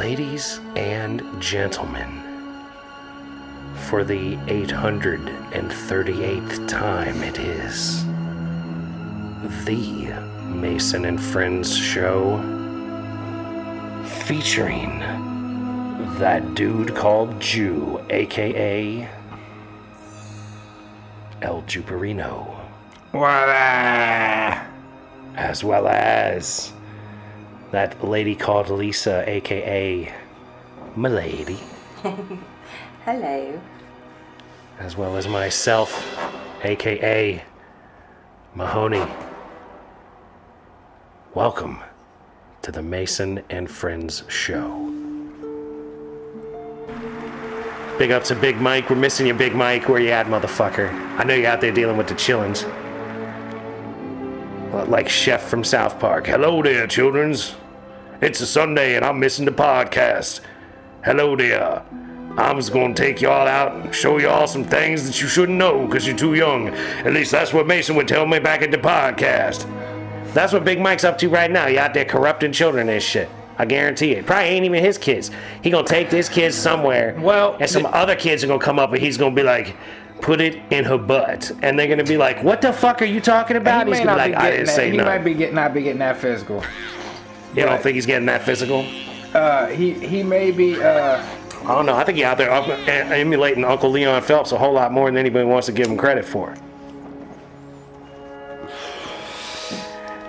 Ladies and gentlemen, for the 838th time it is the Mason and Friends show featuring that dude called Jew, aka El Juperino, Voila. as well as that lady called Lisa, aka Milady. Hello. as well as myself, aka Mahoney. Welcome to the Mason and Friends show. Big up to Big Mike. We're missing you, Big Mike. Where you at, motherfucker? I know you're out there dealing with the chillins. Like Chef from South Park. Hello there, childrens. It's a Sunday and I'm missing the podcast. Hello there. I'm just gonna take y'all out and show y'all some things that you shouldn't know because you're too young. At least that's what Mason would tell me back at the podcast. That's what Big Mike's up to right now. He out there corrupting children and shit. I guarantee it. Probably ain't even his kids. He gonna take this kid somewhere. Well, and some other kids are gonna come up and he's gonna be like, "Put it in her butt," and they're gonna be like, "What the fuck are you talking about?" He he's gonna be be like, "I getting didn't that. say He no." might be getting not be getting that physical. you don't think he's getting that physical? Uh, he he may be. Uh, I don't know. I think he out there up- em- emulating Uncle Leon Phelps a whole lot more than anybody wants to give him credit for.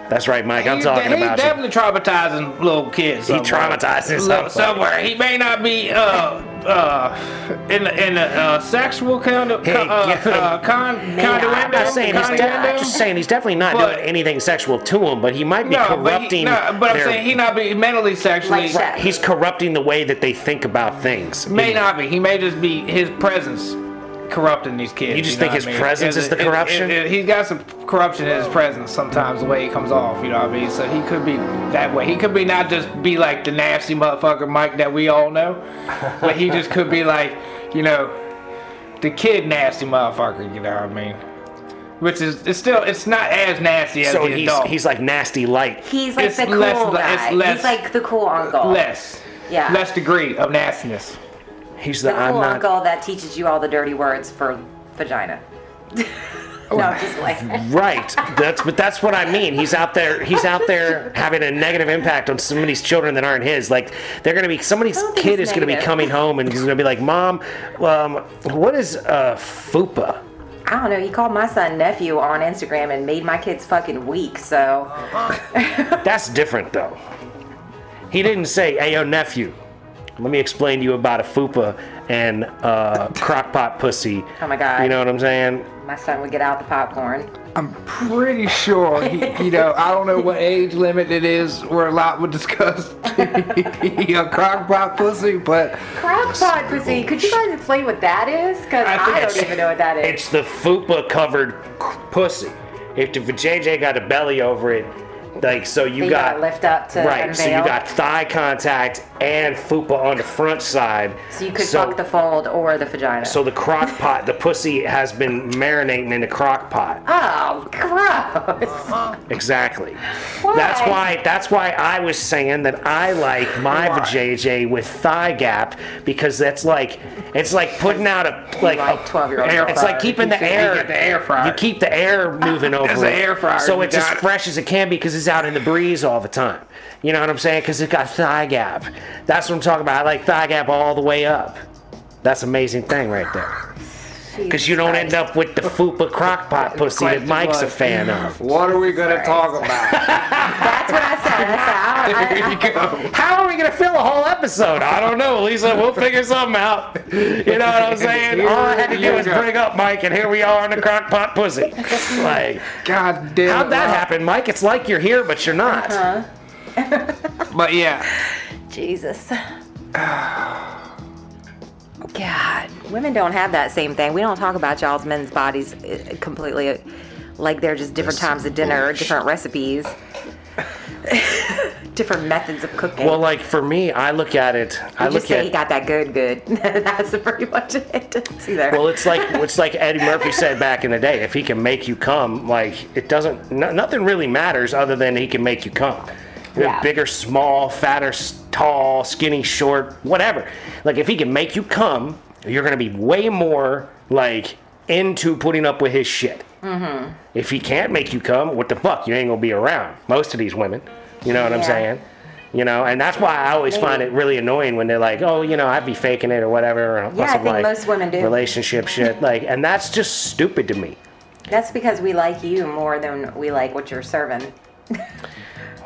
That's right, Mike. I'm he, talking he about you. definitely traumatizing little kids. He somewhere. traumatizing Little- somebody. somewhere. He may not be uh uh in the in the uh, sexual kind of Hey, uh, yeah. uh, con conduendo. I'm not saying he's de- I'm just saying he's definitely not But- doing anything sexual to him, but he might be no, but, he, corrupting. no, but I'm saying he not be mentally sexually. Like Shaq. he's corrupting the way that they think about things. May not be. He may just be his presence corrupting these kids. You just know think his I mean? presence is the It- it- corruption? it- it- he's got some corruption in his presence sometimes, the way he comes off. You know what I mean? So he could be that way. He could be not just be like the nasty motherfucker Mike that we all know, but he just could be like, you know, the kid nasty motherfucker. You know what I mean? Which is it's still it's not as nasty as So the he's adult. he's like nasty light. He's like It's the cool less- guy. less- He's like the cool uncle. less. Yeah. Less degree of nastiness. He's the, The I'm not. uncle that teaches you all the dirty words for vagina. no, just like. Right. That's but that's what I mean. He's out there. He's out there having a negative impact on some of these children that aren't his. Like they're gonna be somebody's I don't think kid is gonna be coming home and he's gonna be like, "Mom, um, what is uh, fupa?" I don't know. He called my son nephew on Instagram and made my kids fucking weak. So That's different though. He didn't say, "Hey, yo, nephew, let me explain to you about a fupa and uh, crockpot pussy." Oh my God. You know what I'm saying? my son would get out the popcorn. I'm pretty sure, he, you know, I don't know what age limit it is where a lot would discuss you know, crockpot pussy, but Crockpot pussy. Could you guys explain what that is? Because I I, don't even know what that is. It's the fupa covered pussy. If the JJ got a belly over it, like so you you got lift up to right. So you got thigh contact and fupa on the front side. So you could fuck the fold or the vagina. So the crock pot, the pussy has been marinating in the crock pot. oh, gross. Exactly. Why? That's why. That's why I was saying that I like my Why? JJ with thigh gap because that's like it's like putting out a like, like a 12-year-old air- It's like keeping the You air. get the air fryer. You keep the air moving over It's an air fryer, so it's as fresh as it can be because it's out in the breeze all the time. You know what I'm saying? Because it's got thigh gap. That's what I'm talking about. I like thigh gap all the way up. That's an amazing thing right there. Because you don't end up with the fupa crockpot pussy that Mike's a fan of. what are we gonna talk about? That's what I said. I said, I, I, there you go. How are we gonna fill a whole episode? I don't know, Lisa. We'll figure something out. You know what I'm saying? All I had to do was bring up Mike, and here we are on the crockpot pussy. Like, God damn. how'd that Rob. happen, Mike? It's like you're here, but you're not. Uh-huh. But yeah, Jesus. God, women don't have that same thing. We don't talk about y'all's men's bodies uh, completely uh, like they're just different times of dinner, or different recipes, different methods of cooking. Well, like for me, I look at it. I you look just say he got that good, good. That's pretty much it. It's either. Well, it's like it's like Eddie Murphy said back in the day. If he can make you come, like it doesn't. No, nothing really matters other than he can make you come. Yeah. bigger, small, fatter, tall, skinny, short, whatever. Like if he can make you come, you're gonna be way more like into putting up with his shit. Mm-hmm. If he can't make you come, what the fuck? You ain't gonna be around. Most of these women, you know what I'm saying? You know, and that's why I always find it really annoying when they're like, "Oh, you know, I'd be faking it or whatever." Or Yeah, I think like, most women do. relationship shit. Like, and that's just stupid to me. That's because we like you more than we like what you're serving.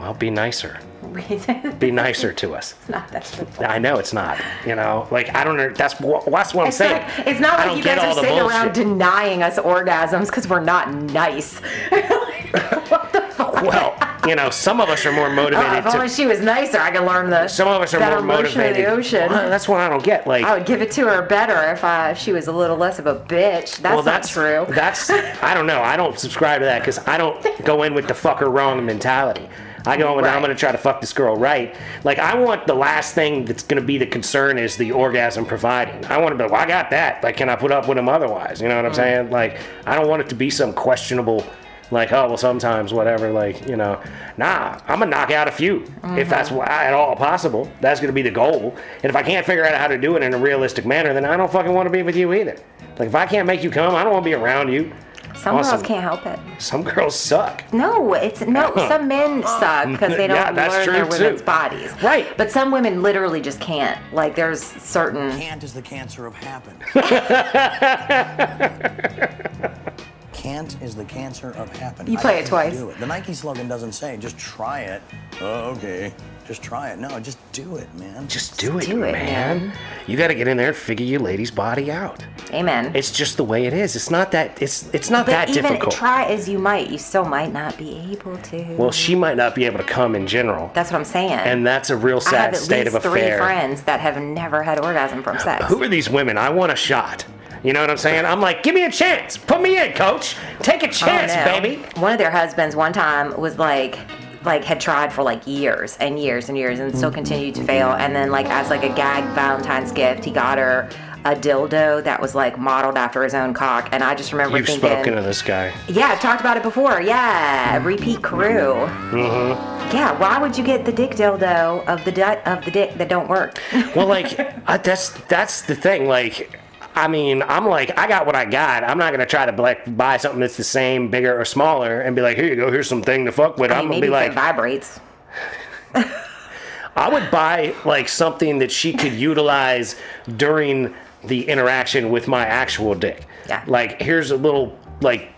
Well, be nicer. Be nicer to us. It's not that simple. I know it's not. You know, like I don't know. That's wh- that's what I'm It's saying. not, it's not I like you guys are sitting around denying us orgasms because we're not nice. what the fuck? Well, you know, some of us are more uh, motivated. Oh, if only to. she was nicer, I could learn the Some of us are more motivated. the ocean. Well, that's what I don't get. Like, I would give it to her better if, I, if she was a little less of a bitch. That's well, not that's true. That's I don't know. I don't subscribe to that because I don't go in with the fucker wrong mentality. I go in with I'm going to try to fuck this girl right. Like I want the last thing that's going to be the concern is the orgasm providing. I want to be, well, I got that. Like, can I put up with him otherwise? You know what I'm Mm. saying? Like, I don't want it to be some questionable. Like, oh well, sometimes whatever. Like, you know, nah, I'm gonna knock out a few if that's Mm-hmm. at all possible. That's gonna be the goal. And if I can't figure out how to do it in a realistic manner, then I don't fucking want to be with you either. Like, if I can't make you come, I don't want to be around you. Some Awesome. girls can't help it. Some girls suck. No, it's no. Some men suck because they don't Yeah, that's learn true, their women's too. bodies. Right. But some women literally just can't. Like there's certain. Can't is the cancer of happen. Can't is the cancer of happen. You I play it twice. do it. The Nike slogan doesn't say just try it. Oh, okay. Just try it. No, just do it, man. Just do it, do it, man. man. You got to get in there and figure your lady's body out. Amen. It's just the way it is. It's not that. It's it's not but that even difficult. try as you might, you still might not be able to. well, she might not be able to come in general, that's what I'm saying. and that's a real sad I have sad at state least of three affair. friends that have never had orgasm from sex. Who are these women? I want a shot. You know what I'm saying? I'm like, give me a chance. Put me in, coach. Take a Oh, chance, no. baby. One of their husbands one time was like like had tried for like years and years and years and still continued to fail and then like as like a gag Valentine's gift he got her a dildo that was like modeled after his own cock and I just remember You've thinking spoken to this guy. Yeah, I've talked about it before. Yeah, repeat crew. Mm-hmm. Yeah, why would you get the dick dildo of the di- of the dick that don't work? Well, like uh, that's that's the thing. Like, I mean, I'm like, I got what I got. I'm not gonna try to like buy something that's the same, bigger or smaller, and be like, here you go, here's something to fuck with. I I'm mean, gonna be like, it vibrates. I would buy like something that she could utilize during the interaction with my actual dick. Yeah. Like, here's a little like.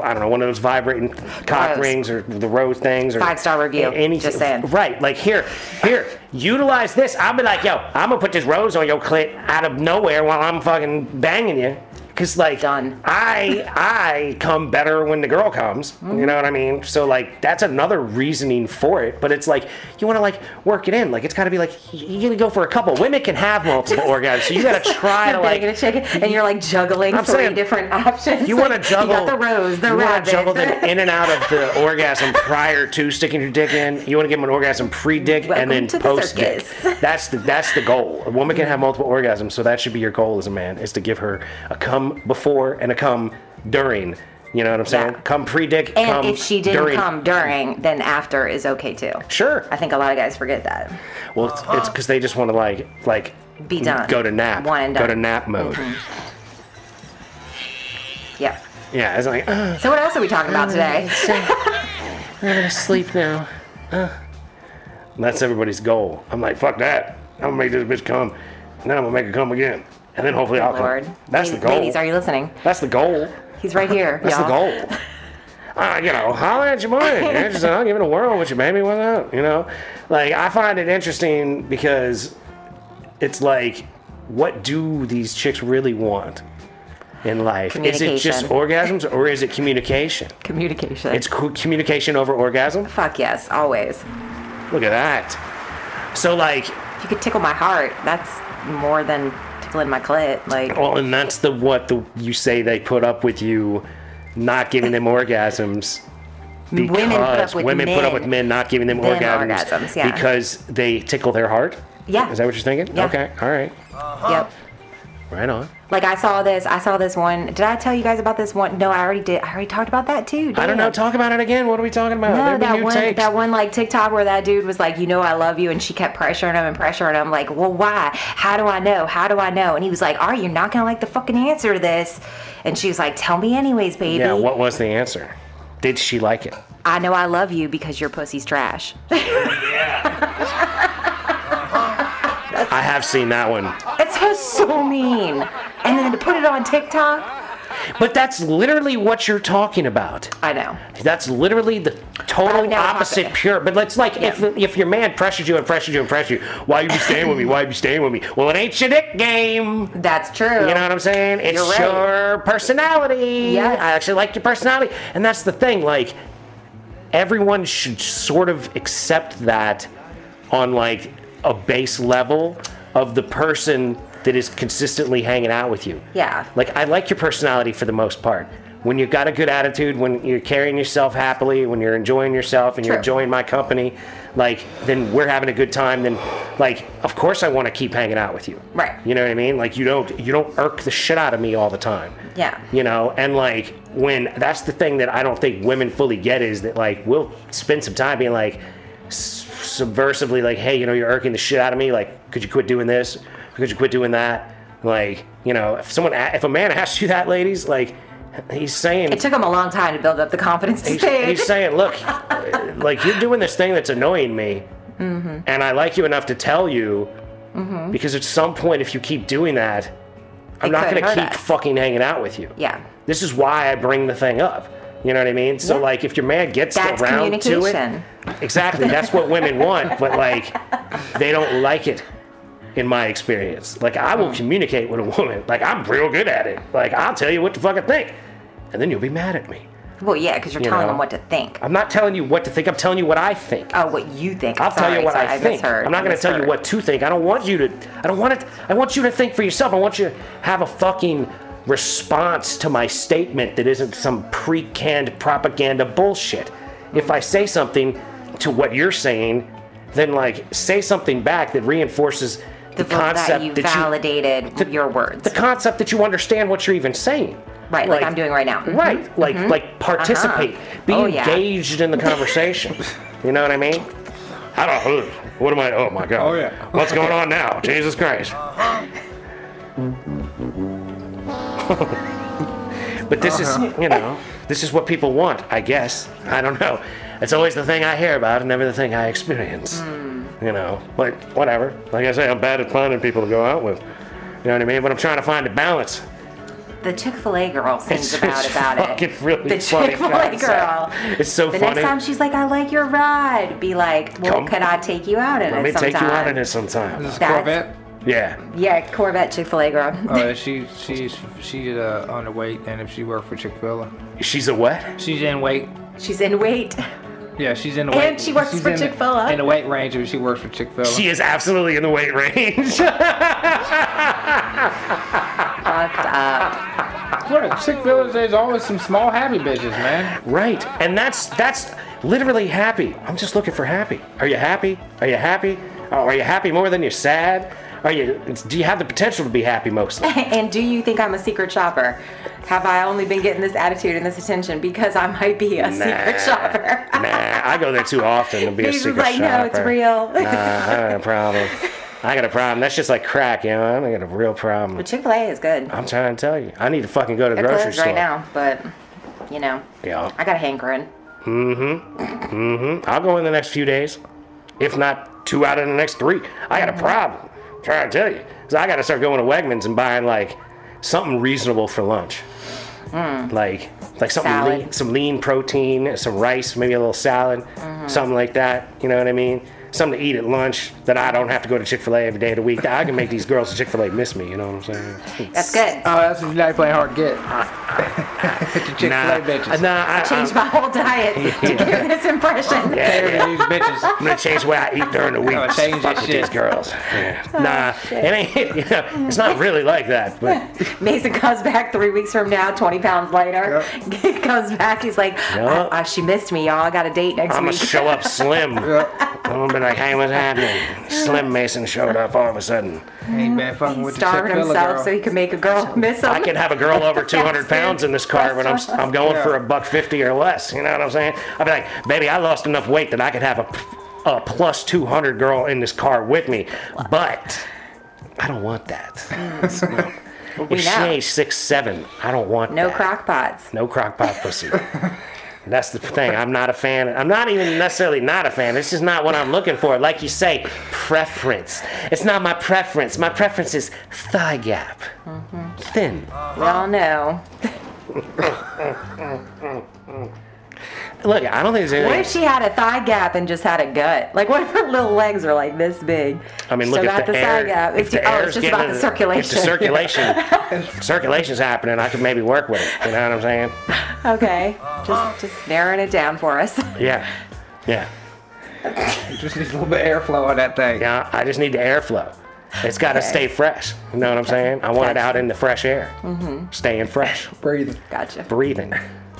I don't know, one of those vibrating cock rings or the rose things or Five-star review, any- just saying. Right, like here, here, utilize this. I'll be like, yo, I'm gonna put this rose on your clit out of nowhere while I'm fucking banging you. Cause like Done. I I come better when the girl comes. You mm-hmm. know what I mean? So like that's another reasoning for it. But it's like you want to like work it in. Like it's got to be like you gotta go for a couple. Women can have multiple orgasms, so you gotta try to like. banging a chicken, and you're like juggling I'm three saying, different options. You want to juggle You got the rose, the you rabbit. want to juggle them in and out of the orgasm prior to sticking your dick in. You want to give them an orgasm pre-dick Welcome and then the post-dick. That's the that's the goal. A woman can have multiple orgasms, so that should be your goal as a man: is to give her a come before and a come during. You know what I'm saying? Yeah. Come pre-dick. and come if she didn't during. come during, then after is okay too. sure. I think a lot of guys forget that. Well, it's- it's because they just want to like like Be done. go to nap, One and go to done. Mm-hmm. nap mode. Yeah. Yeah, it's like. Uh, So what else are we talking about today? I'm gonna sleep now. Uh. That's everybody's goal. I'm like, fuck that. I'm gonna make this bitch come, and then I'm gonna make her come again, and then hopefully I'll Lord. come. That's the goal. Ladies, are you listening? That's the goal. He's right here. That's the goal. Uh, you know, holler at your. Yeah, just, I'll give it a whirl with you, baby. What's up? You know, like I find it interesting because it's like, what do these chicks really want in life? Is it just orgasms or is it communication? Communication. It's co- communication over orgasm. Fuck yes, always. Look at that. So like, If you could tickle my heart, that's more than tickling my clit. Like, well, and that's the what the you say they put up with you, not giving them orgasms. Because Women put up with women put up men. with men not giving them orgasms, orgasms, yeah. because they tickle their heart. Yeah. Is that what you're thinking? Yeah. Okay. All right. yep. Right on. Like I saw this, I saw this one. Did I tell you guys about this one? No, I already did. I already talked about that too. I don't know. Talk about it again. What are we talking about? No, that new one, takes. that one like TikTok where that dude was like, you know, I love you, and she kept pressuring him and pressuring him. Like, well, why? How do I know? How do I know? And he was like, Are you not gonna like the fucking answer to this? And she was like, Tell me anyways, baby. Yeah. What was the answer? Did she like it? I know I love you because your pussy's trash. I have seen that one. it's just so mean. And then to put it on TikTok, But that's literally what you're talking about. I know. That's literally the total would never talk opposite pure. But let's like if if your man pressures you and pressures you and pressures you, why are you staying with me? Why are you staying with me? Well, it ain't your dick game. That's true. You know what I'm saying? It's right. your personality. Yes. I actually like your personality. And that's the thing, like everyone should sort of accept that on like a base level of the person that is consistently hanging out with you. Yeah. Like I like your personality for the most part. When you've got a good attitude, when you're carrying yourself happily, when you're enjoying yourself and you're enjoying my company, like then we're having a good time. Then, like, of course I want to keep hanging out with you. Right. You know what I mean? Like you don't you don't irk the shit out of me all the time. Yeah. You know, and like when that's the thing that I don't think women fully get is that like we'll spend some time being like subversively like, hey, you know, you're irking the shit out of me. Like, could you quit doing this? Could you quit doing that? Like, you know, if someone if a man asks you that, ladies, like he's saying It took him a long time to build up the confidence to he's, say he's saying, look, like you're doing this thing that's annoying me, Mm-hmm. and I like you enough to tell you, because at some point, if you keep doing that, I'm It not going to keep us. fucking hanging out with you. yeah. This is why I bring the thing up. You know what I mean? So Yeah. like, if your man gets That's around to it, exactly, that's what women want. But like, they don't like it. In my experience, like I Mm. will communicate with a woman. Like I'm real good at it. Like I'll tell you what to fucking think, and then you'll be mad at me. Well, yeah, because you're You telling know. them what to think. I'm not telling you what to think. I'm telling you what I think. Oh, what you think. I'll tell you Sorry, what sorry, I think. misheard. I'm not going to tell you what to think. I don't want you to. I don't want it. I want you to think for yourself. I want you to have a fucking response to my statement that isn't some pre-canned propaganda bullshit. If I say something to what you're saying, then like say something back that reinforces the, The concept that you that you validated your words. the concept that you understand what you're even saying. right, like, I'm doing right now. Mhm. Right, like mm-hmm. like participate, uh-huh. be Oh, yeah. engaged in the conversation. you know what I mean? I don't. What am I? Oh my god. Oh, yeah. What's going on now? Jesus Christ. Uh-huh. but this is, uh-huh. you know, this is what people want, I guess. I don't know. It's always the thing I hear about and never the thing I experience. Hmm. You know, but whatever. Like I say, I'm bad at finding people to go out with. You know what I mean? But I'm trying to find a balance. The Chick Fil A girl sings It's, about it's about fucking it. really the Chick Fil A girl. It's so The funny. The next time she's like, "I like your ride," be like, "Well, Come- can I take you out in Let it me sometime?" take you out in it sometime. This is That's- Corvette. Yeah. Yeah, Corvette Chick Fil A girl. Oh, she she's she's uh, underweight, and if she worked for Chick Fil A, She's a what? she's in weight. She's in weight. Yeah, she's in the weight. And she works she's for in Chick-fil-A. In the weight range, if she works for Chick Fil A. She is absolutely in the weight range. Fucked up. Look, Chick Fil A, there's always some small happy bitches, man. right. And that's that's literally happy. I'm just looking for happy. Are you happy? Are you happy? Oh, are you happy more than you're sad? Are you do you have the potential to be happy mostly? And do you think I'm a secret shopper? Have I only been getting this attitude and this attention because I might be a secret shopper? nah, I go there too often to be a He's just secret like, no, it's real. Nah, I got a problem. I got a problem. That's just like crack, you know. I got a real problem. But Chick Fil A is good. I'm trying to tell you. I need to fucking go to the They're grocery store. right now, but you know, Yeah. I got a hankering. Mm-hmm. Mm-hmm. I'll go in the next few days, if not two out of the next three. I got a problem. I'm trying to tell you, 'Cause I got to start going to Wegmans and buying like something reasonable for lunch, hmm. like like something lean, some lean protein, some rice, maybe a little salad, mm-hmm. something like that. You know what I mean? Something to eat at lunch that I don't have to go to Chick Fil A every day of the week. I can make these girls at Chick Fil A miss me. You know what I'm saying? That's good. Oh, that's what you like playing hard to get. the Chick Fil Nah, bitches. nah, I, Change I'm, my whole diet to give this impression. yeah, yeah. these bitches. I'm gonna change the way I eat during the week. gonna Just change fuck this with shit. these girls. Yeah. Nah, it ain't. You know, it's not really like that. But Mason comes back three weeks from now, 20 pounds later. comes back, he's like, Yeah. I, I, she missed me, y'all. I got a date next week. I'm gonna show up slim. Yeah. I'm gonna be like, hey, what's happening? Slim Mason showed up all of a sudden. Ain't been fucking with the Starving himself girl. so he could make a girl miss him. I can have a girl over 200 pounds in this car, but I'm I'm going for a buck 50 or less. You know what I'm saying? I'd be like, baby, I lost enough weight that I could have a, a plus 200 girl in this car with me, but I don't want that. We If she ain't six seven, I don't want No that. crock pots. No crock pot pussy. That's the thing. I'm not a fan. I'm not even necessarily not a fan. This is not what I'm looking for. Like you say, preference. It's not my preference. My preference is thigh gap. Mm-hmm. Thin. We all know. Look, I don't think there's anything. What if she had a thigh gap and just had a gut? Like, what if her little legs are like this big? I mean, Still look got if the, the air, thigh gap. if It's, the oh, air's it's just about the circulation. If the circulation, circulation's happening, I could maybe work with it. You know what I'm saying? okay, just just narrowing it down for us. Yeah, yeah, You just needs a little bit of airflow on that thing. yeah. I just need the airflow. It's got to Okay. stay fresh. You know what I'm saying? I want it out in the fresh air, Mm-hmm. staying fresh, Breathing. Gotcha. breathing.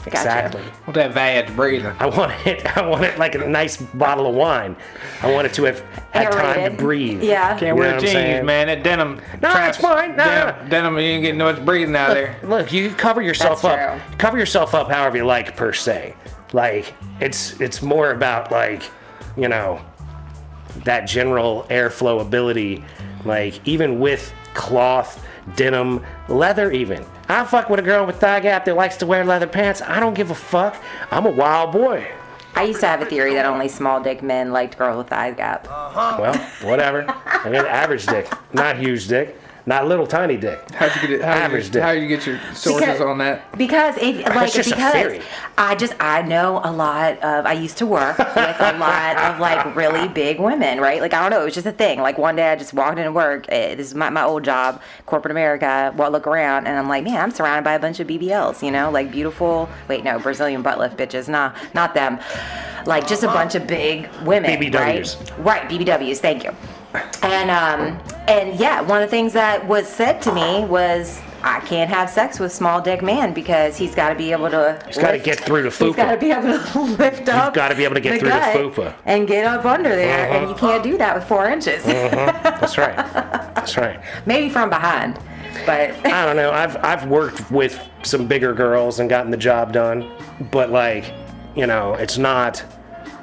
Exactly. With that bad breathing. I want it. I want it like a nice bottle of wine. I want it to have had time to breathe. Yeah. Can't You know wear what jeans, man. That denim. No, traps- it's fine. No, denim, no. denim, you ain't getting no much breathing out there. Look, you cover yourself That's up. true. Cover yourself up however you like, per se. Like it's it's more about like, you know, that general airflow ability. Like even with cloth, denim, leather, even. I fuck with a girl with thigh gap that likes to wear leather pants. I don't give a fuck. I'm a wild boy. I used to have a theory that only small dick men liked girls with thigh gap. Well, whatever. I mean, average dick, not huge dick, not little tiny dick. How'd you get it? How Average you, dick. How you get your sources Because- on that? Because if like just because. I just I know a lot of I used to work with a lot of like really big women, right? Like I don't know, it was just a thing. Like one day I just walked into work. eh, this is my, my old job, corporate America. Well, I look around and I'm like, man, I'm surrounded by a bunch of BBLs. You know, like beautiful. Wait, no, Brazilian butt lift bitches. Nah, not them. Like just a bunch of big women. BBWs. Right, right BBWs. Thank you. And um and yeah, one of the things that was said to me was I can't have sex with small dick man because he's got to be able to. He's gotta get through the He's got to be able to lift up. He's gotta be able to get through the fupa. and get up under there, and Uh-huh. you can't do that with four inches. That's right. That's right. Maybe from behind, but I don't know. I've I've worked with some bigger girls and gotten the job done, but like, you know, it's not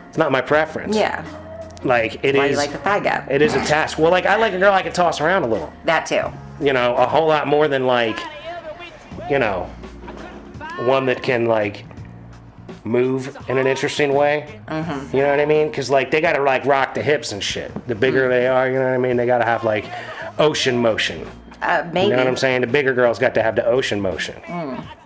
it's not my preference. yeah, Like it is. why you like the thigh gap? it is a task. Well, like I like a girl I can toss around a little. that too. You know, a whole lot more than like, you know, one that can like move in an interesting way. Mm-hmm. You know what I mean? Because like they gotta like rock the hips and shit. The bigger Mm. they are, you know what I mean. They gotta have like ocean motion. Uh, maybe You know what I'm saying? The bigger girls got to have the ocean motion.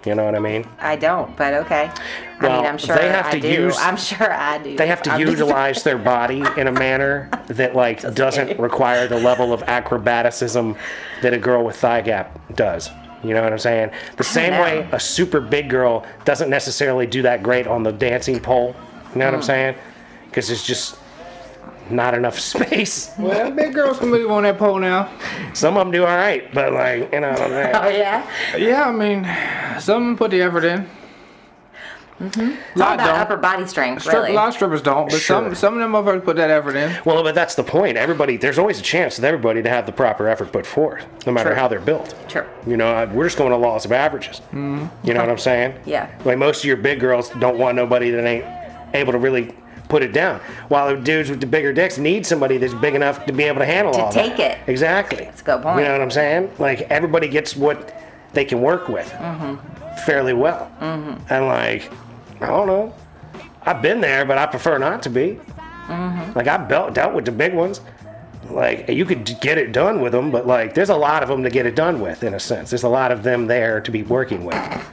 You know what I mean? I don't, but okay. I Well, mean, I'm sure they have I to do. use- I'm sure I do. They have to I'm utilize their body in a manner that like doesn't kidding. require the level of acrobaticism that a girl with thigh gap does. You know what I'm saying? The same know. way a super big girl doesn't necessarily do that great on the dancing pole. You know what I'm Hmm. saying? Because it's just not enough space. Well, big girls can move on that pole now. Some of them do all right, but like you know what I'm? Oh yeah. Yeah, I mean, some put the effort in. Mm-hmm. It's all Lot about don't. upper body strength, Strip, really. A lot of strippers don't, but Sure. some some of them motherfuckers put that effort in. Well, but that's the point. Everybody, there's always a chance with everybody to have the proper effort put forth, no matter True. how they're built. Sure. You know, we're just going to laws of averages. Mm-hmm. You know what I'm saying? Yeah. Like most of your big girls don't want nobody that ain't able to really put it down, while the dudes with the bigger dicks need somebody that's big enough to be able to handle To all take that. it. Exactly. That's a good point. You know what I'm saying? Like everybody gets what they can work with Mm-hmm. fairly well, and like I don't know. I've been there, but I prefer not to be. Mm-hmm. Like I've dealt, dealt with the big ones. Like you could get it done with them, but like there's a lot of them to get it done with. In a sense, there's a lot of them there to be working with.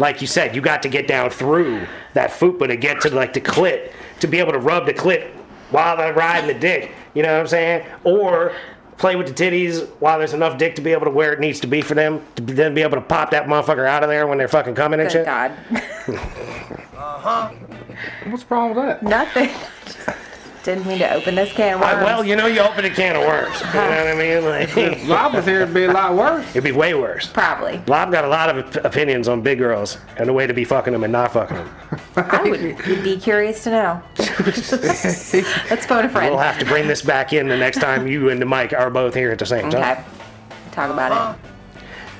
Like you said, you got to get down through that fupa to get to like the clit to be able to rub the clit while they're riding the dick. You know what I'm saying? Or play with the titties while there's enough dick to be able to where it needs to be for them to then be able to pop that motherfucker out of there when they're fucking coming and Good shit. God. Uh huh. What's the problem with that? Nothing. Didn't mean to open this can of I, worms. well, you know, you open a can of worms. You know what I mean? Uh-huh. Like, Lob was here, it'd be a lot worse. it'd be way worse. Probably. Lob got a lot of opinions on big girls and the way to be fucking them and not fucking them. I would be curious to know. Let's phone a friend. We'll have to bring this back in the next time you and the Mike are both here at the same time. Okay. Talk about it.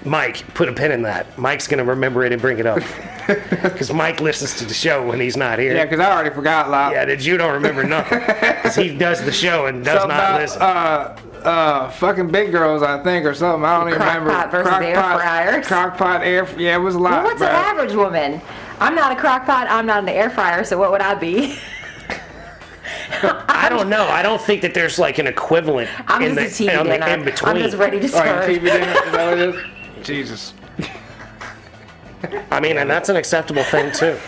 Mike, put a pin in that. Mike's gonna remember it and bring it up. Because Mike listens to the show when he's not here. Yeah, because I already forgot Lob. Yeah, that you don't remember nothing. Because he does the show and does Something not about, listen. Uh, uh, fucking big girls, I think, or something. I don't even Crock remember. pot versus air fryers. Crockpot air. Yeah, it was a lot. Well, what's an average woman? I'm not a crock pot, I'm not an air fryer, so what would I be? I don't know. I don't think that there's like an equivalent I'm in the, just a TV on the dinner. in between. I'm just ready to Oh, your serve. TV dinner? Is that what it is? Jesus. I mean, and that's an acceptable thing too.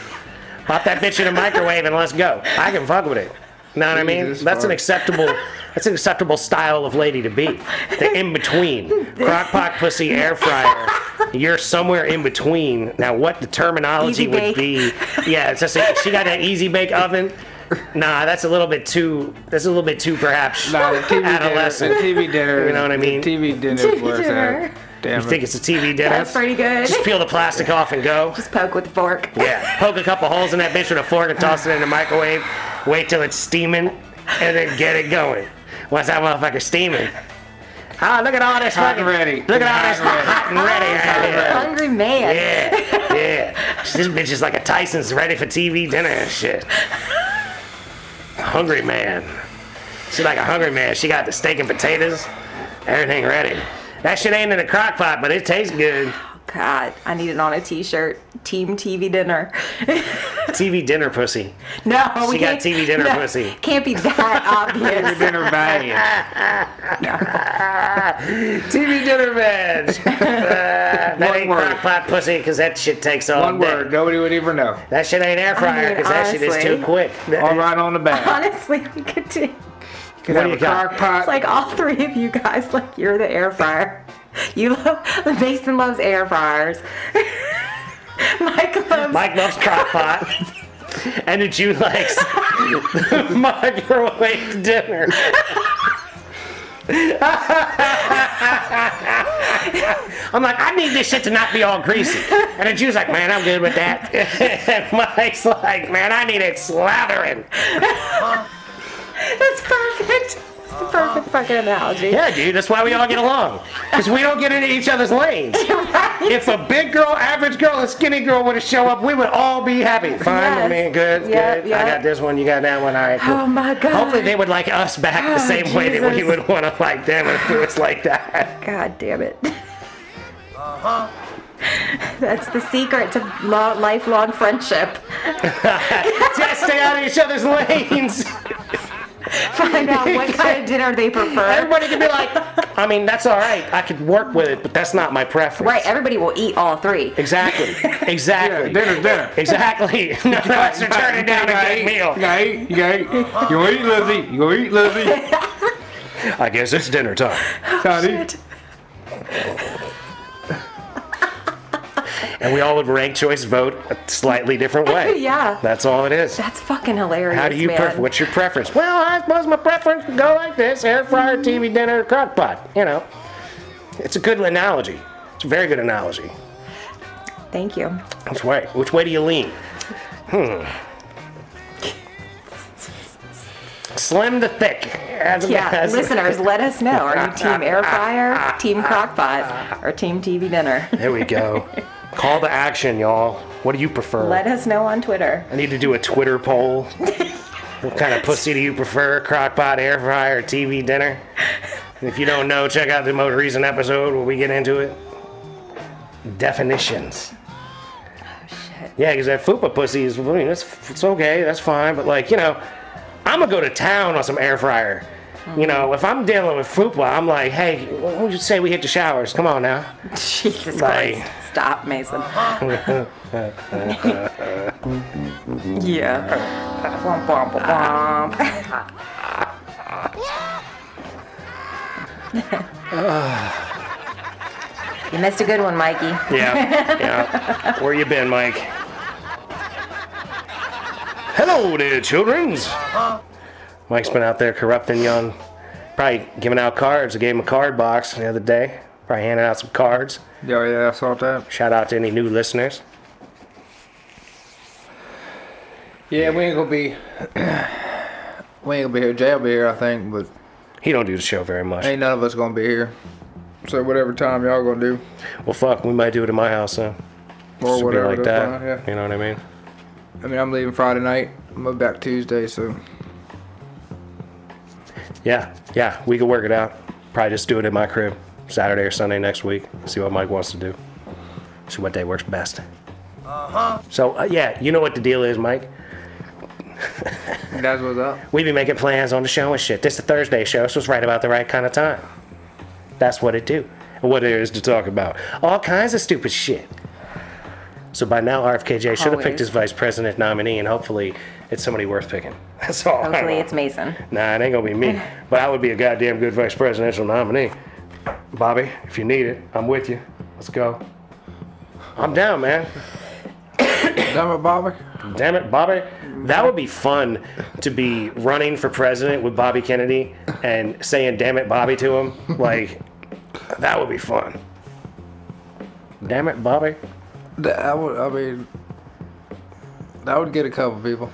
Pop that bitch in a microwave and let's go. I can fuck with it. Know what I mean? Jesus That's an acceptable. That's an acceptable style of lady to be. The in between. Crockpot, pussy, air fryer. You're somewhere in between. Now, what the terminology Easy would bake. be? Yeah, it's just a, she got an easy bake oven. Nah, that's a little bit too. That's a little bit too perhaps Nah, the TV adolescent. dinner. The TV dinner. You know what I mean? TV dinner TV dinner. Damn You it. think it's a TV dinner? That's pretty good. Just peel the plastic off and go. Just poke with a fork. Yeah, poke a couple holes in that bitch with a fork and toss it in the microwave. Wait till it's steaming, and then get it going. Once that motherfucker's steaming. Ah, look at all this Hot fucking. and ready. Look at all this Hot and hot and ready right. Hungry man. Yeah, yeah. This bitch is like a Tyson's ready for TV dinner and shit. Hungry man. She's like a hungry man. She got the steak and potatoes, everything ready. That shit ain't in the crock pot, but it tastes good. God, I need it on a t-shirt. Team TV dinner. TV dinner pussy. no, we She got. TV dinner no, pussy. Can't be that obvious. TV dinner bag. TV dinner veg. Uh, that One ain't word. crock pot pussy because that shit takes all One day. word. Nobody would even know. That shit ain't air fryer mean, because that shit is too quick. All right on the back. Honestly, we could do. Could What have a you crock pot. It's like all three of you guys, like you're the air fryer. You love, Mason loves air fryers. Mike loves. Mike loves crock pot. and the Jew likes microwave dinner. I'm like, I need this shit to not be all greasy. And the Jew's like, man, I'm good with that. and Mike's like, man, I need it slathering. That's perfect. It's the perfect fucking analogy. Yeah, dude, that's why we all get along. Because we don't get into each other's lanes. If a big girl, average girl, and skinny girl were to show up, we would all be happy. Fine Yes. with me, good, Yep, good. I got this one, you got that one, all right, cool. Oh my god. Hopefully they would like us back the Oh, same way that we would want to like them if it was like that. God damn it. Uh-huh. That's the secret to lo- lifelong friendship. Just stay out of each other's lanes. Find out what kind of dinner they prefer. Everybody can be like, I mean, that's all right. I could work with it, but that's not my preference. Right, everybody will eat all three. Exactly. Exactly. Yeah, dinner, dinner. Exactly. None of us are turning down a good meal. You gotta eat. You gotta eat. You gonna eat, Lizzie? You gonna eat, Lizzie? I guess it's dinner time. Tony? Oh, And we all would rank choice vote a slightly different way. Yeah. That's all it is. That's fucking hilarious. How do you man. prefer? What's your preference? Well, I suppose my preference would go like this: air fryer, TV dinner, crock pot. You know, it's a good analogy. It's a very good analogy. Thank you. Which way? Which way do you lean? Hmm. Slim to thick. That's Yeah, that's- listeners, let us know. Are you team air fryer, team crockpot, or team TV dinner? There we go. Call to action, y'all. What do you prefer? Let us know on Twitter. I need to do a Twitter poll. what kind of pussy do you prefer? Crockpot, air fryer, TV dinner? If you don't know, check out the most recent episode where we get into it. Definitions. Oh shit. Yeah, because that fupa pussy is, I mean, it's, it's okay, that's fine, but like, you know, I'm gonna go to town on some air fryer. You know, if I'm dealing with fupa, I'm like, hey, what would you say we hit the showers? Come on now. Jesus Right. Christ. Stop, Mason. yeah. You missed a good one, Mikey. Yeah, yeah. Where you been, Mike? Hello there, childrens. Mike's been out there corrupting young, probably giving out cards. I gave him a card box the other day. Probably handing out some cards. Yeah, yeah, I saw that. Shout out to any new listeners. Yeah, we ain't gonna be. we ain't gonna be here. Jay will be here, I think, but He don't do the show very much. ain't none of us gonna be here. So whatever time y'all gonna do, Well, fuck, we might do it in my house then. or Just be whatever. like that's that. fine, yeah. You know what I mean? I mean, I'm leaving Friday night. I'm back Tuesday, so Yeah, yeah, we could work it out. Probably just do it in my crib, Saturday or Sunday next week. See what Mike wants to do. See what day works best. Uh-huh. So uh, yeah, you know what the deal is, Mike. that's what's up. We be making plans on the show and shit. This is a Thursday show, so it's right about the right kind of time. That's what it do. What there is to talk about. All kinds of stupid shit. So by now, RFKJ should have picked his vice president nominee, and hopefully it's somebody worth picking. That's all. Hopefully it's Mason. Nah, it ain't gonna be me. But I would be a goddamn good vice presidential nominee. Bobby, if you need it, I'm with you. Let's go. I'm down, man. Done with Bobby? Damn it, Bobby. That would be fun to be running for president with Bobby Kennedy and saying damn it, Bobby to him. Like, that would be fun. Damn it, Bobby. That I would. I mean, that would get a couple people.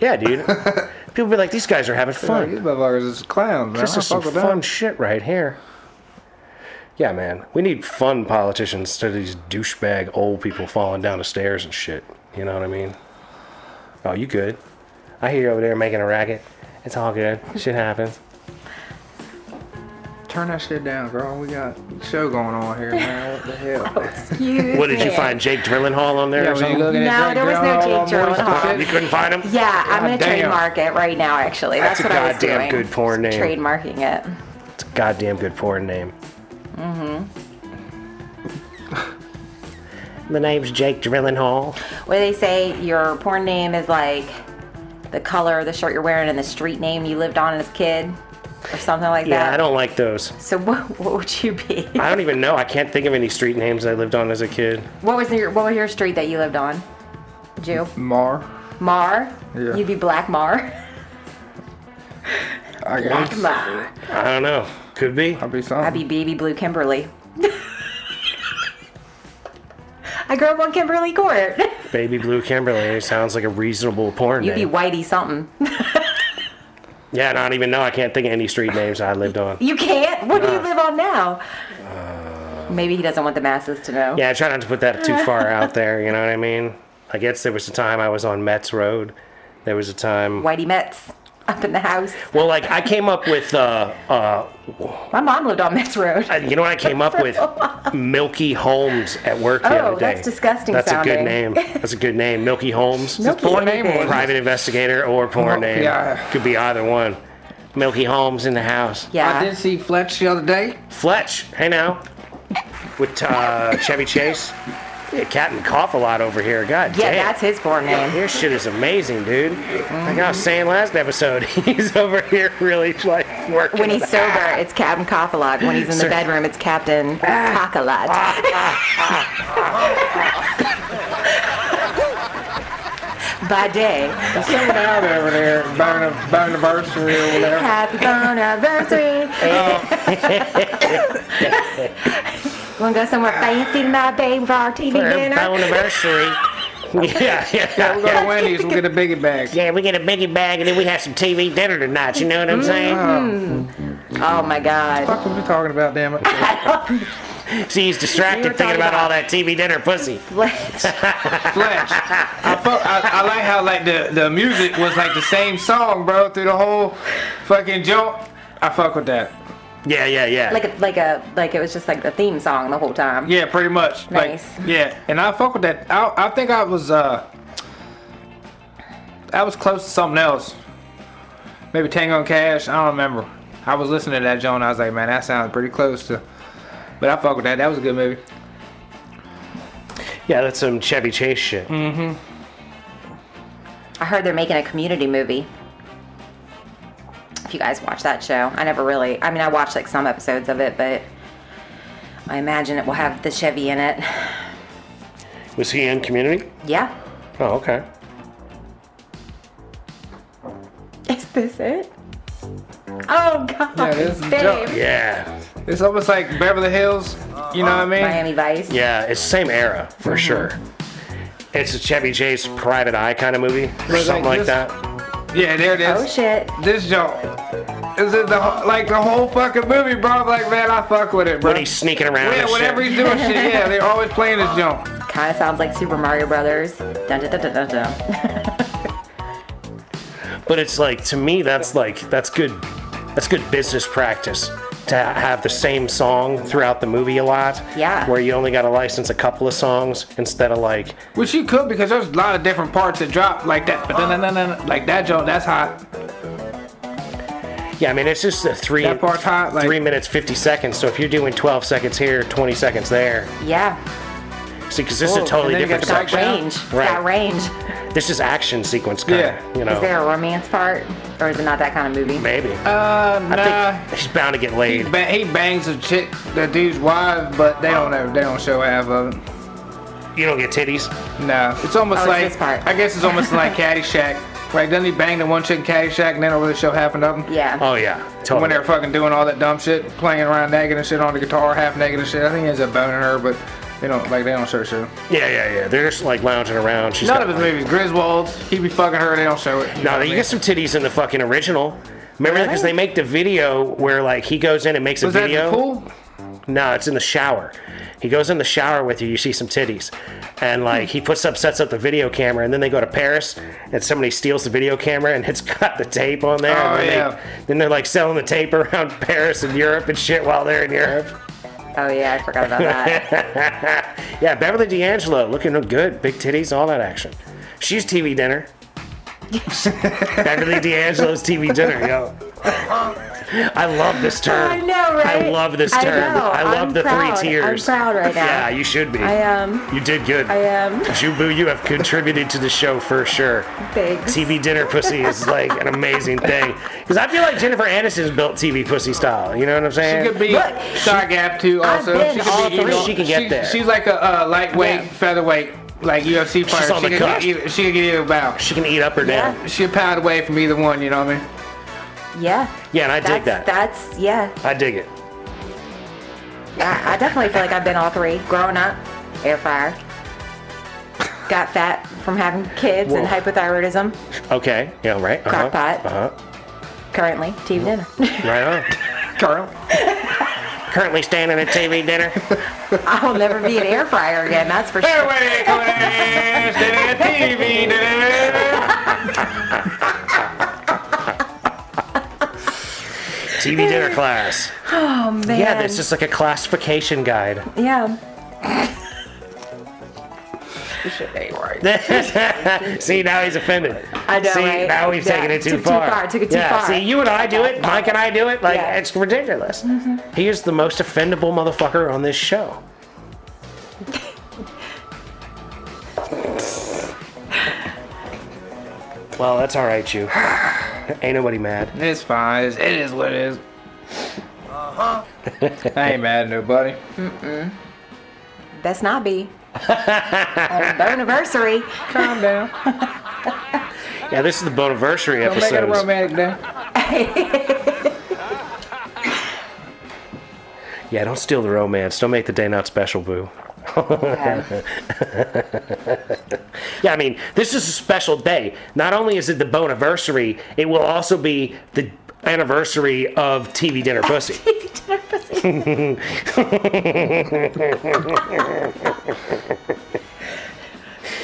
Yeah, dude. People be like, these guys are having Like, these fun. motherfuckers is clowns. This is some fuck with fun them. shit right here. Yeah, man. We need fun politicians instead of these douchebag old people falling down the stairs and shit. You know what I mean? Oh, you good. I hear you over there making a racket. It's all good. Shit happens. Turn that shit down, girl. We got a show going on here, man. What the hell? Excuse What did you me. find? Jake Drillenhall on there Yeah, or something? No, there was no Jake on Moist Gyllenhaal. You couldn't find him? Yeah, I'm gonna God trademark it right now. Actually, that's, That's a what I was goddamn doing. good porn name. Trademarking it. It's a goddamn good porn name. Mm-hmm. the name's Jake Drillenhall. What do they say? Your porn name is like the color of the shirt you're wearing and the street name you lived on as a kid, or something like Yeah, that. Yeah, I don't like those. So what, what would you be? I don't even know. I can't think of any street names I lived on as a kid. What was your What was your street that you lived on? Jew. Mar. Mar. Yeah. You'd be Black Mar. I guess. Mar. I don't know. Could be. I'll be something. I'd be Baby Blue Kimberly. I grew up on Kimberly Court. Baby Blue Kimberly sounds like a reasonable porn You'd be. Whitey something. Yeah, I don't even know. I can't think of any street names I lived on. You can't. What do you live on now? Uh, Maybe he doesn't want the masses to know. Yeah, I try not to put that too far out there. You know what I mean? I guess there was a time I was on Metz Road. There was a time. Whitey Metz up in the house. Well, like I came up with, uh, uh, My mom lived on Metz Road. you know what I came up with? Milky Holmes at work the Oh, other day. that's disgusting That's a good name. That's a good name. Milky Holmes. Milky porn name or- Private investigator or porn Well, name. yeah. Could be either one. Milky Holmes in the house. Yeah. I did see Fletch the other day. Fletch, hey now. With uh, Chevy Chase. Yeah, Captain Cough a lot over here. God yeah, damn. that's his porn name. Your shit is amazing, dude. Like I was saying last episode, he's over here really like working. When he's sober, it's Captain Cough a lot. When he's in the Sir. bedroom, it's Captain ah. Cockalot. Ah, ah, By day, Someone out over there, burn a burn anniversary or whatever. happy anniversary. Wanna go somewhere fancy tonight, babe, for our TV for dinner? anniversary. yeah, yeah. We go to Wendy's, we'll get a biggie bag. Yeah, we get a biggie bag and then we have some TV dinner tonight. You know what I'm mm-hmm. saying? Oh my God. What the fuck was we talking about, damn it? See, he's We distracted thinking talking about all that TV dinner pussy. Fletch. I, fuck, I, I like how like the, the music was like the same song, bro, through the whole fucking jump. I fuck with that. Yeah, yeah, yeah. Like a, like a like it was just like the theme song the whole time. Yeah, pretty much. Nice. Like, yeah, and I fuck with that. I, I think I was uh, I was close to something else. Maybe Tango and Cash. I don't remember. I was listening to that Joan. I was like, man, that sounds pretty close to. But I fuck with that. That was a good movie. yeah, that's some Chevy Chase shit. Mm-hmm. I heard they're making a community movie. If you guys watch that show, I never really. I mean, I watched like some episodes of it, but I imagine it will have the Chevy in it. Was he in Community? Yeah. Oh, okay. Is this it? Oh God. Yeah, this is babe. dope. Yeah. It's almost like Beverly Hills. You know what I mean? Miami Vice. Yeah, it's the same era for Mm-hmm. sure. It's a Chevy Chase Private Eye kind of movie or But something like like this- that. Yeah, there it is. Oh shit. This joint. Is it the whole- like the whole fucking movie, bro? I'm like, man, I fuck with it, bro. When he's sneaking around. yeah, and whenever shit. he's doing shit, yeah, they're always playing this joint. Kind of sounds like Super Mario Brothers. Dun, dun, dun, dun, dun, dun. But it's like to me, that's like that's good. That's good business practice to have the same song throughout the movie a lot. Yeah. Where you only got to license a couple of songs instead of like Which you could because there's a lot of different parts that drop like that. But then, then, then, like that joint, that's hot. yeah. I mean, it's just a three That part's hot. Like three minutes fifty seconds. So if you're doing twelve seconds here, twenty seconds there, Yeah. See, because this is a totally and then you different got It's section. range. Right. got range. This is action sequence kind of. Yeah. You know. Is there a romance part, or is it not that kind of movie? Maybe. uh, nah. I think he's bound to get He, laid. ba- he bangs a chick, the dude's wife, but they don't know. They don't show half of it. You don't get titties. No, it's almost Oh, like this part. I guess it's almost like Caddyshack. Right? Doesn't he bang the one chick in Caddyshack and they don't really show half of them? Yeah. Oh yeah. Totally. When they're fucking doing all that dumb shit, playing around naked and shit on the guitar, half naked and shit. I think he ends up boning her, but they don't like they don't show shit. yeah, yeah, yeah. They're just like lounging around. She's None got, of his like- movies, Griswold, he'd be fucking her. They don't show it. No, you get some titties in the fucking original. Remember, because they make the video where like he goes in and makes a Was that video. the pool? No, it's in the shower. He goes in the shower with you. You see some titties, and like hmm. he puts up, sets up the video camera, and then they go to Paris, and somebody steals the video camera, and it's got the tape on there. Oh, and then yeah. They, then they're like selling the tape around Paris and Europe and shit while they're in Europe. Oh yeah, I forgot about that. Yeah, Beverly D'Angelo looking good, big titties, all that action. She's TV dinner. Beverly D'Angelo's TV dinner, yo. I love this term. I know, right? I love this I term. know. I love I'm the proud. three tiers. I'm proud right now. Yeah, you should be. I am. You did good. I am. Jubu, you have contributed to the show for sure. Thanks. TV dinner pussy is like an amazing thing. Because I feel like Jennifer Aniston's built TV pussy style. You know what I'm saying? She could be Look, star gap too. I've Also, been she could all be three. either- She can get she- there. She's like a uh, lightweight, Yeah. featherweight, like UFC fighter. on she, the can cusp. get either, she can get either bow. she can eat up or down. Yeah. She a pound away from either one. You know what I mean? Yeah. Yeah, and I dig that. that's yeah. I dig it. I, I definitely feel like I've been all three. Growing up, air fryer. Got fat from having kids and hypothyroidism. Okay. Yeah, right. Uh-huh. Crock pot. Uh-huh. Currently, TV dinner. Right on. Carl. Currently standing at TV dinner. I'll never be an air fryer again. That's for sure. Away, standing at TV dinner. TV dinner class. Oh man. Yeah, it's just like a classification guide. yeah. see, now he's offended. I know, See, right? now we've Yeah, taken it too took too far. far, took it too yeah, far. see, you and I do it. Mike and I do it. Like, Yeah. It's ridiculous. Mm-hmm. He is the most offendable motherfucker on this show. well, that's all right, you. Ain't nobody mad. It's fine. It's, what it is. Uh-huh. I ain't mad at nobody. Best not be. On the anniversary. Calm down. Yeah, this is the Boniversary Don't make it a episode. romantic day. Yeah, don't steal the romance. Don't make the day not special, boo. Yeah, I mean, this is a special day. Not only is it the Boniversary, it will also be the anniversary of TV Dinner Pussy.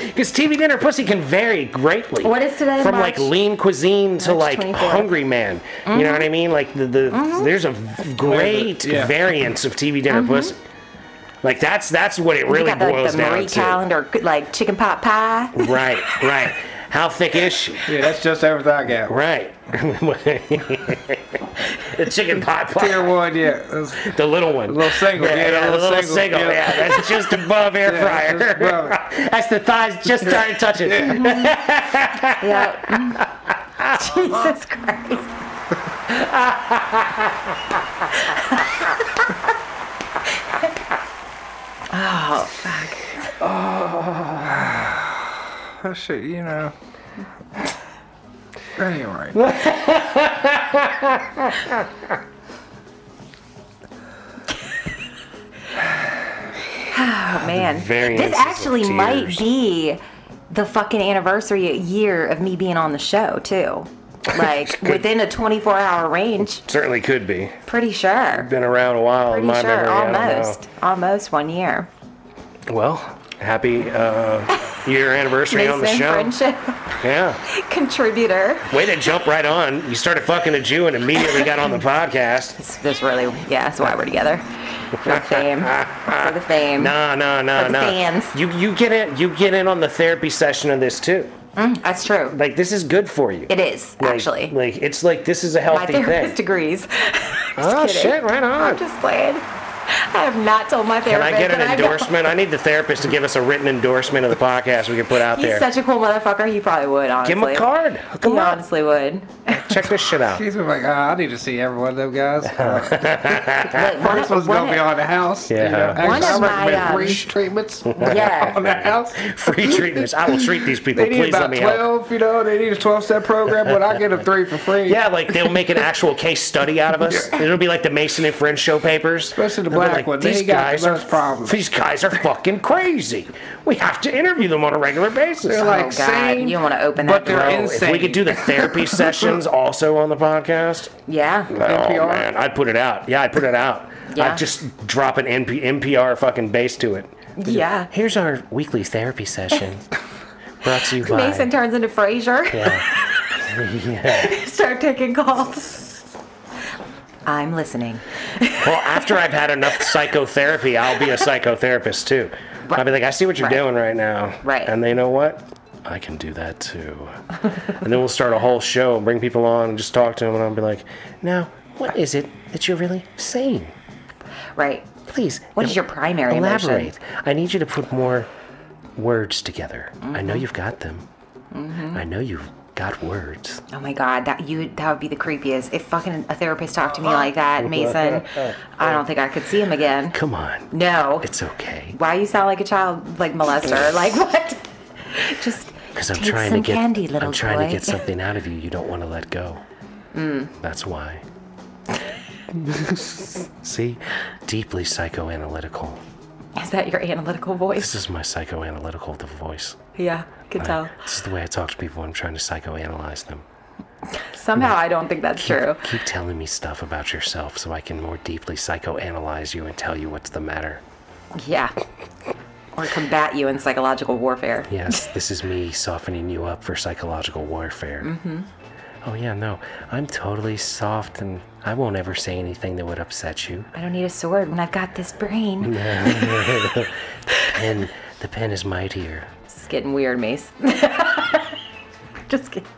Because TV Dinner Pussy can vary greatly. What is today, From like lean cuisine to March like 24th. hungry man. You know what I mm-hmm. mean? Like the, the mm-hmm. there's a great Yeah. variance of TV Dinner mm-hmm. Pussy. Like that's that's what it You really got like boils the down Marie to. Callender, like chicken pot pie. Right, right. How thick is she? Yeah, that's just everything I got. Right. the chicken pot pie. Tier pie. one, yeah. That's- The little one. little single, yeah, the the little single, Yeah. yeah. that's just above air Yeah, fryer. just above that's the thighs just started touching. Yeah. Jesus Christ. Oh, fuck. Oh shit, you know. Anyway. Oh man, variances this actually might be the fucking anniversary year of me being on the show too. Like within a 24 hour range, Certainly could be. pretty sure. Been around a while in Pretty my sure, memory. I don't know. almost, almost one year. Well, happy uh, year anniversary on the show. friendship Yeah. contributor. Way to jump right on. You started fucking a Jew and immediately got on the podcast. This, this really, yeah, that's why we're together. For the fame. For the fame. No, no, no, For the no. fans. You you get in you get in on the therapy session of this too. Mm, that's true. Like this is good for you. It is, Like- actually. Like it's like this is a healthy thing. My therapist thing. agrees. Oh kidding. shit, right on. I'm just playing. I have not told my therapist. Can I get an I endorsement? I need the therapist to give us a written endorsement of the podcast we can put out He's there. such a cool motherfucker. He probably would, honestly. Give him a card. Hook He honestly would. Check this shit out. He's been like, ah, I need to see every one of them guys. But one First of- one's gonna one be on the house. Yeah. You know, One of my, um, free treatments Yeah. on the house. Free treatments. I will treat these people. They need Please let about me help. 12, you know, they need a 12 step program, but I get them three for free. Yeah, like they'll make an actual case study out of us. It'll be like the Mason and Friends show papers. Especially the They'll be black one. They These got guys the are problems." These guys are fucking crazy. We have to interview them on a regular basis. They're Oh, like God. sane, You want to open but they're door. Bro, if we could do the therapy sessions also on the podcast, Yeah. oh NPR? man, I'd put it out. Yeah, I'd put it out. Yeah. I'd just drop an NP, NPR fucking bass to it. Yeah. Here's our weekly therapy session. Brought to you by. Mason turns into Frasier. Yeah. yeah. Start taking calls. I'm listening. Well, after I've had enough psychotherapy, I'll be a psychotherapist too. I'll be like, I see what you're Right. doing right now. Right. And they know what? I can do that too. and then we'll start a whole show and bring people on and just talk to them, and I'll be like, now, what is it that you're really saying? Right. Please. What is your primary emotion? elaborate? I need you to put more words together. I Mm-hmm. know you've got them. I know you've got words. Oh my god, that you that would be the creepiest. If fucking a therapist talked to me like that, Mason, I don't think I could see him again. Come on. No. It's okay. Why you sound like a child like molester? Like what? Just Because I'm take trying to get candy, little I'm trying boy. to get something out of you you don't want to let go. Mm. That's why. See? Deeply psychoanalytical. Is that your analytical voice? This is my psychoanalytical voice. Yeah, could tell. This is the way I talk to people when I'm trying to psychoanalyze them. Somehow I don't think that's true. Keep telling me stuff about yourself so I can more deeply psychoanalyze you and tell you what's the matter. Yeah. Or combat you in psychological warfare. Yes, this is me softening you up for psychological warfare. Mm-hmm. Oh, yeah, no. I'm totally soft and I won't ever say anything that would upset you. I don't need a sword when I've got this brain. pen, the pen is mightier. It's getting weird, Mace. Just kidding.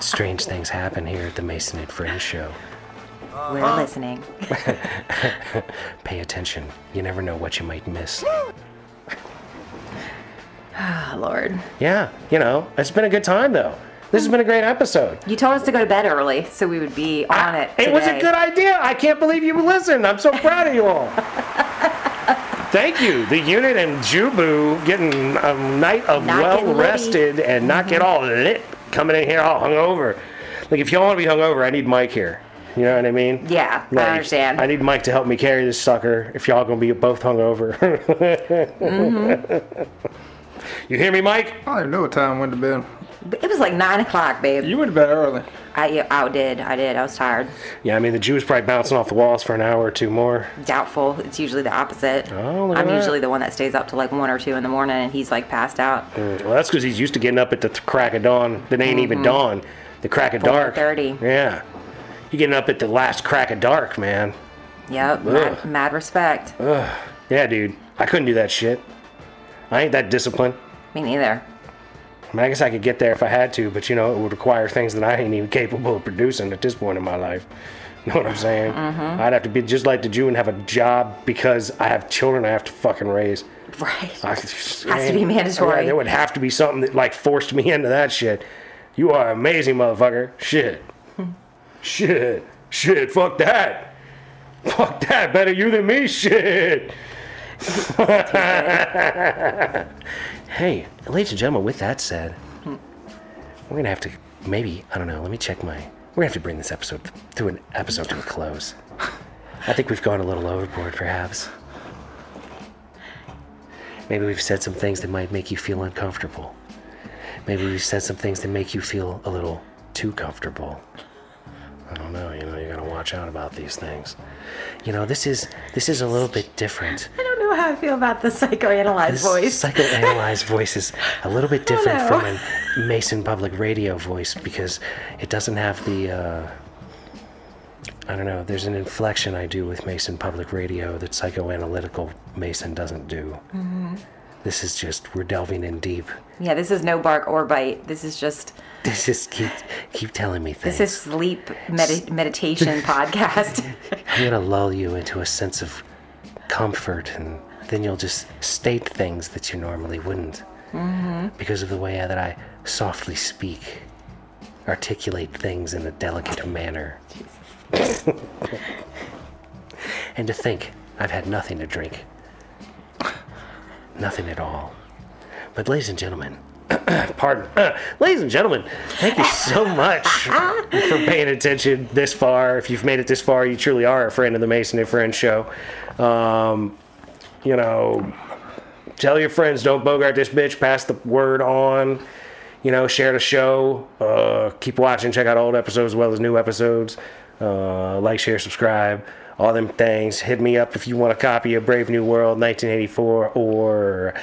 Strange things happen here at the Mason and Friends show. We're listening. Pay attention. You never know what you might miss. Oh, Lord. Yeah, you know, it's been a good time though. This has been a great episode. You told us to go to bed early so we would be on it. It was a good idea. I can't believe you listened. I'm so proud of you all. Thank you. The unit and Jubu getting a night of Not well rested and not get all lit coming in here all hungover. Like if y'all want to be hungover, I need Mike here. You know what I mean? Yeah, Like, I understand. I need Mike to help me carry this sucker if y'all gonna be both hungover. Mm-hmm. you hear me, Mike? I don't even know what time I went to bed. it was like 9 o'clock, babe. You went to bed early. I, I did. I did. I was tired. Yeah, I mean the Jew was probably bouncing off the walls for an hour or two more. Doubtful. It's usually the opposite. Oh, look I'm that. usually the one that stays up till like 1 or 2 in the morning and he's like passed out. Mm, well, that's because he's used to getting up at the th- crack of dawn. That ain't even mm-hmm. dawn. The crack of dark. 4:30. Yeah. You getting up at the last crack of dark, man. Yep. Mad, mad respect. Yeah, dude. I couldn't do that shit. I ain't that disciplined. Me neither. I mean, I guess I could get there if I had to, but you know, it would require things that I ain't even capable of producing at this point in my life. You know what I'm saying? Mm-hmm. I'd have to be just like the Jew and have a job because I have children I have to fucking raise. Right. I, Has to be mandatory. Yeah, there would have to be something that like forced me into that shit. You are amazing, motherfucker. Shit. shit. Shit. Fuck that. Fuck that. Better you than me. Shit. Hey, ladies and gentlemen, with that said, we're gonna have to maybe, I don't know, let me check my we're gonna have to bring this episode to an episode to a close. I think we've gone a little overboard, perhaps. Maybe we've said some things that might make you feel uncomfortable. Maybe we've said some things that make you feel a little too comfortable. I don't know. You know, you gotta watch out about these things. You know, this is this is a little bit different. Don't know how I feel about the psychoanalyzed This voice. psychoanalyzed voice is a little bit different from a Mason Public Radio voice because it doesn't have the. Uh, I don't know. There's an inflection I do with Mason Public Radio that psychoanalytical Mason doesn't do. Mm-hmm. This is just we're delving in deep. yeah, this is no bark or bite. This is just This just keep keep telling me things. this is sleep medi- meditation podcast. I'm gonna lull you into a sense of comfort, and then you'll just state things that you normally wouldn't, mm-hmm. because of the way that I softly speak, articulate things in a delicate manner. and to think, I've had nothing to drink, nothing at all. But, ladies and gentlemen, pardon, ladies and gentlemen, thank you so much for paying attention this far. If you've made it this far, you truly are a friend of the Mason and Friends show. Um, you know, tell your friends, don't bogart this bitch, pass the word on. You know, share the show. Uh, keep watching, check out old episodes as well as new episodes. Uh, like, share, subscribe, all them things. Hit me up if you want a copy of Brave New World 1984 or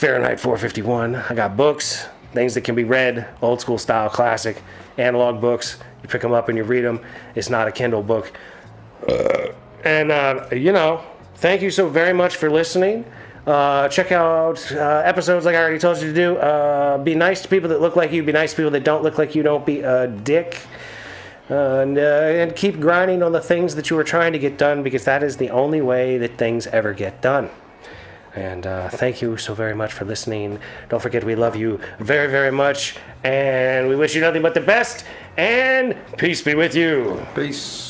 Fahrenheit 451. I got books, things that can be read, old school style, classic, analog books. You pick them up and you read them. It's not a Kindle book. And, uh, you know, thank you so very much for listening. Uh, check out uh, episodes like I already told you to do. Uh, be nice to people that look like you. Be nice to people that don't look like you. Don't be a dick. Uh, and, uh, and keep grinding on the things that you are trying to get done because that is the only way that things ever get done. And uh, thank you so very much for listening. Don't forget, we love you very, very much. And we wish you nothing but the best. And peace be with you. Peace.